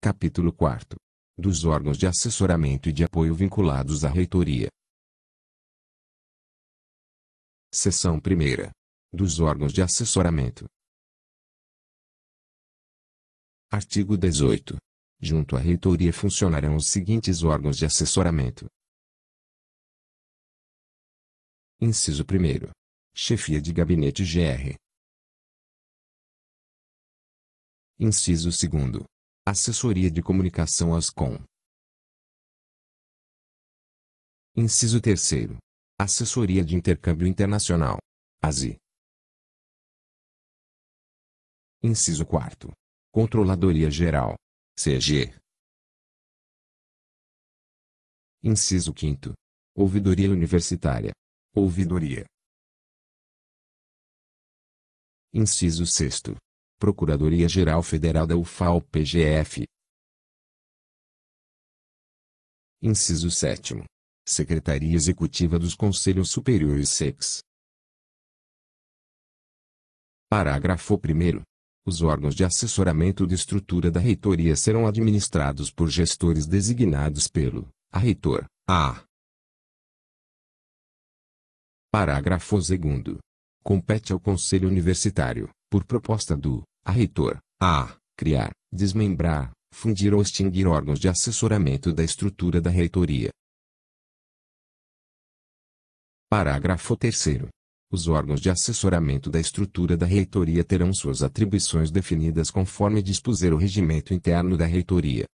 Capítulo 4 Dos órgãos de assessoramento e de apoio vinculados à reitoria. Seção 1 Dos órgãos de assessoramento. Artigo 18. Junto à reitoria funcionarão os seguintes órgãos de assessoramento. Inciso 1. Chefia de Gabinete GR. Inciso 2. Assessoria de Comunicação ASCOM. Inciso 3. Assessoria de Intercâmbio Internacional. ASI. Inciso 4. Controladoria Geral. CG. Inciso 5. Ouvidoria Universitária. Ouvidoria. Inciso 6. Procuradoria-Geral Federal da UFAL-PGF. Inciso 7. Secretaria Executiva dos Conselhos Superiores SEX. Parágrafo 1 Os órgãos de assessoramento de estrutura da reitoria serão administrados por gestores designados pelo a reitor, a. Parágrafo 2 Compete ao Conselho Universitário, por proposta do a reitor, a criar, desmembrar, fundir ou extinguir órgãos de assessoramento da estrutura da reitoria. Parágrafo 3 Os órgãos de assessoramento da estrutura da reitoria terão suas atribuições definidas conforme dispuser o regimento interno da reitoria.